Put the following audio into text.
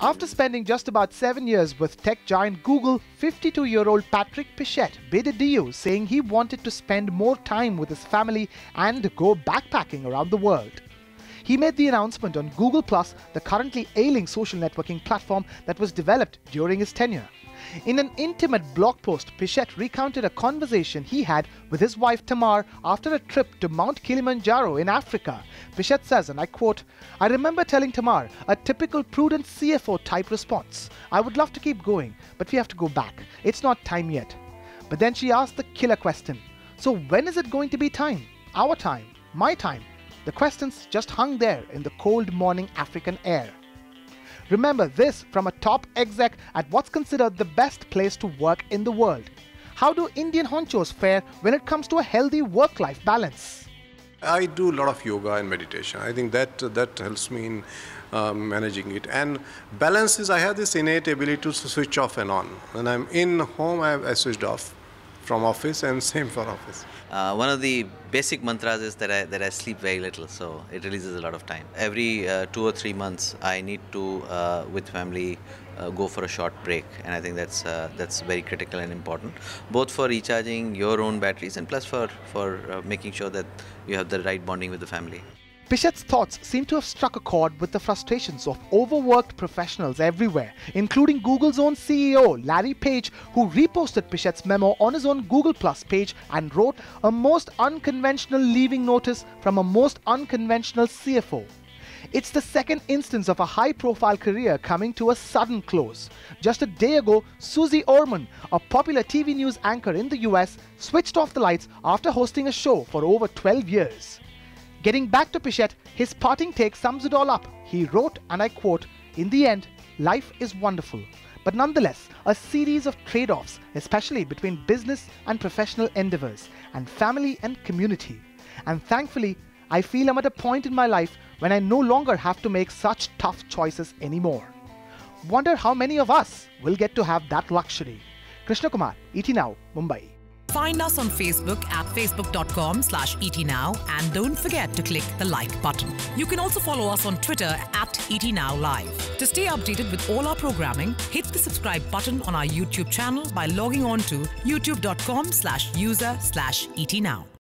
After spending just about seven years with tech giant Google, 52 year old Patrick Pichette bid adieu, saying he wanted to spend more time with his family and go backpacking around the world. He made the announcement on Google, the currently ailing social networking platform that was developed during his tenure. In an intimate blog post, Pichette recounted a conversation he had with his wife Tamar after a trip to Mount Kilimanjaro in Africa. Pichette says, and I quote, I remember telling Tamar, a typical prudent CFO type response. I would love to keep going, but we have to go back. It's not time yet. But then she asked the killer question So when is it going to be time? Our time? My time? The questions just hung there in the cold morning African air. Remember this from a top exec at what's considered the best place to work in the world. How do Indian honchos fare when it comes to a healthy work life balance? I do a lot of yoga and meditation. I think that that helps me in um, managing it. And balance is I have this innate ability to switch off and on. When I'm in home, I, I switched off from office and same for office. Uh, one of the basic mantras is that I, that I sleep very little, so it releases a lot of time. Every uh, two or three months, I need to, uh, with family, uh, go for a short break, and I think that's uh, that's very critical and important, both for recharging your own batteries and plus for for uh, making sure that you have the right bonding with the family. Pichette's thoughts seem to have struck a chord with the frustrations of overworked professionals everywhere, including Google's own CEO, Larry Page, who reposted Pichette's memo on his own Google Plus page and wrote a most unconventional leaving notice from a most unconventional CFO. It's the second instance of a high profile career coming to a sudden close. Just a day ago, Suze Orman, a popular TV news anchor in the US, switched off the lights after hosting a show for over 12 years. Getting back to Pichette, his parting take sums it all up. He wrote, and I quote, In the end, life is wonderful, but nonetheless, a series of trade offs, especially between business and professional endeavors, and family and community. And thankfully, I feel I'm at a point in my life when I no longer have to make such tough choices anymore. Wonder how many of us will get to have that luxury. Krishna Kumar, ET Now, Mumbai. Find us on Facebook at facebook.com slash etnow and don't forget to click the like button. You can also follow us on Twitter at etnowlive. To stay updated with all our programming, hit the subscribe button on our YouTube channel by logging on to youtube.com slash user slash etnow.